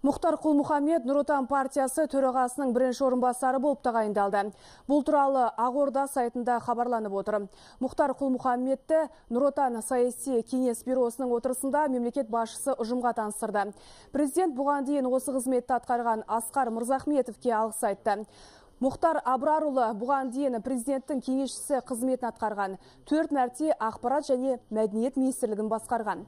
Мұхтар Құлмұхамед Нұр Отан партиясы төрағасының бірінші орынбасары болып тағайындалды. Бұл туралы Ақорда сайтында хабарланып отыр. Мұхтар Құлмұхамедті Нұр Отан саяси кеңес бюросының отырысында мемлекет басшысы ұжымға таныстырды. Президент бұған дейін осы қызметті атқарған Асқар Мырзахметовке алғыс айтты. Мұхтар Абрарұлы бұған дейін президенттің кеңесшісі қызметін атқарған, төрт мәрте ақпарат және мәдениет министрлігін басқарған.